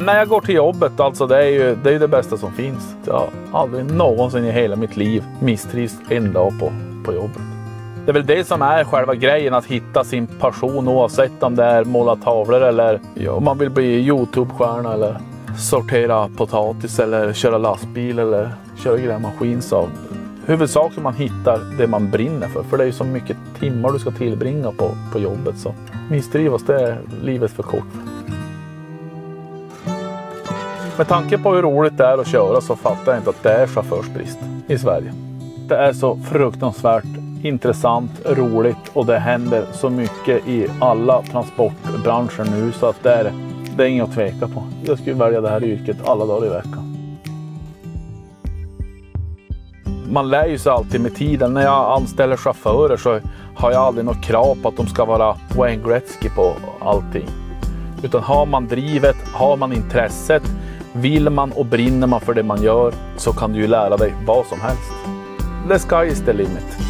när jag går till jobbet, alltså det är ju det, är det bästa som finns. Jag har aldrig någonsin i hela mitt liv misstrivs en dag på, på jobbet. Det är väl det som är själva grejen, att hitta sin passion oavsett om det är måla tavlor eller om man vill bli Youtube-stjärna eller sortera potatis eller köra lastbil eller köra grävmaskin. Så huvudsaken man hittar det man brinner för. För det är ju så mycket timmar du ska tillbringa på, på jobbet. Så misstrivas, det är livet för kort. Med tanke på hur roligt det är att köra så fattar jag inte att det är chaufförsbrist i Sverige. Det är så fruktansvärt intressant, roligt och det händer så mycket i alla transportbranscher nu så att det är, det är inget att tveka på. Jag skulle välja det här yrket alla dagar i veckan. Man lär ju sig alltid med tiden. När jag anställer chaufförer så har jag aldrig något krav på att de ska vara Wayne Gretzky på allting. Utan har man drivet, har man intresset, vill man och brinner man för det man gör så kan du ju lära dig vad som helst. The sky is the limit.